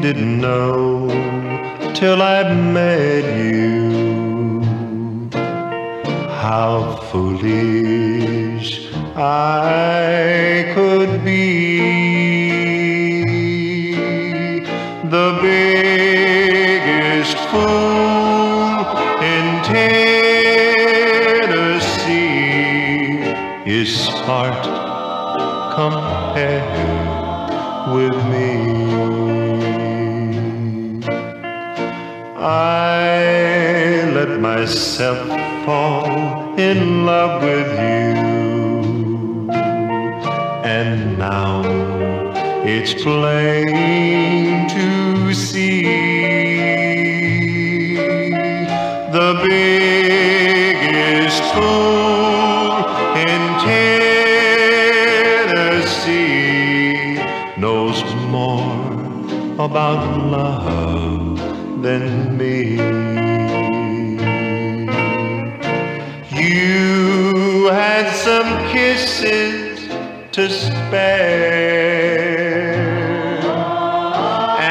didn't know till I met you how foolish I could be. The biggest fool in Tennessee is smart compared with me. I let myself fall in love with you, and now it's plain to see the biggest knows more about love than me. You had some kisses to spare,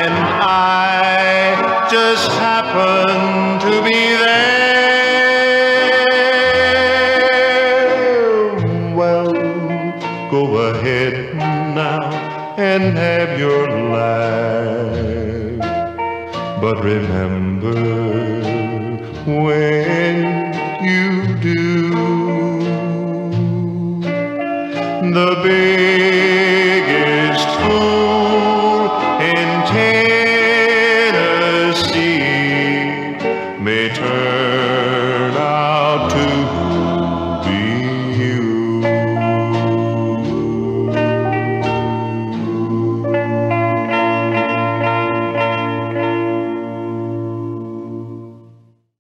and I just happened to be there. Well, go ahead now and have your life. But remember when you do, the biggest fool in Tennessee may turn.